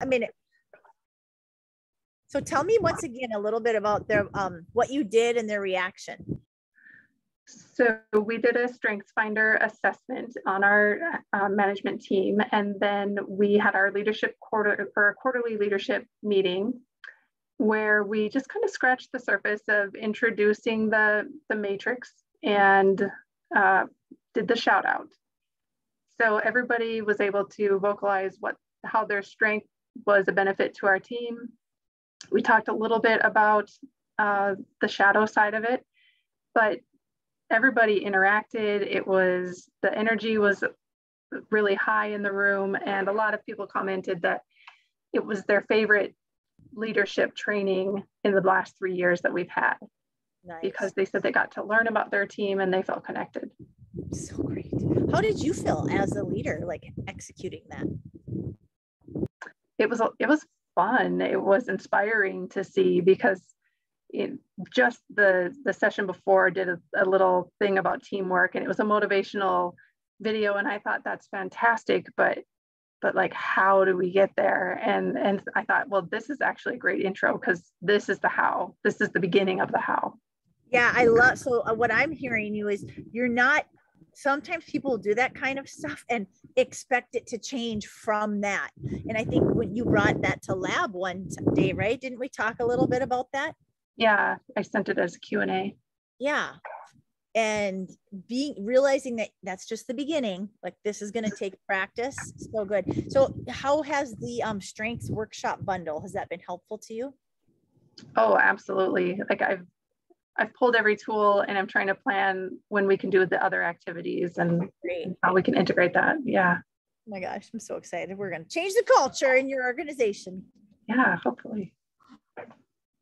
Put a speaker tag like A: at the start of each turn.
A: I mean, so tell me once again a little bit about their um, what you did and their reaction.
B: So we did a StrengthsFinder assessment on our uh, management team, and then we had our leadership quarter or quarterly leadership meeting, where we just kind of scratched the surface of introducing the the matrix and uh, did the shout out. So everybody was able to vocalize what how their strength was a benefit to our team. We talked a little bit about uh, the shadow side of it, but everybody interacted. It was the energy was really high in the room, and a lot of people commented that it was their favorite leadership training in the last three years that we've had nice. because they said they got to learn about their team and they felt connected.
A: So great. How did you feel as a leader, like executing that?
B: It was it was fun. It was inspiring to see because it, just the the session before did a, a little thing about teamwork and it was a motivational video and I thought that's fantastic, but but like how do we get there? And and i thought well this is actually a great intro because this is the how. This is the beginning of the how.
A: Yeah i love so uh, what i'm hearing you is you're not sometimes people do that kind of stuff and expect it to change from that. And i think when you brought that to lab one day right? Didn't we talk a little bit about that?
B: Yeah i sent it as a. Q&a
A: yeah. And being realizing that that's just the beginning like this is going to take practice so good. So how has the um, strengths workshop bundle has that been helpful to you?
B: Oh absolutely. Like i've i've pulled every tool and i'm trying to plan when we can do the other activities and Great. how we can integrate that. Yeah.
A: Oh my gosh i'm so excited. We're going to change the culture in your organization.
B: Yeah hopefully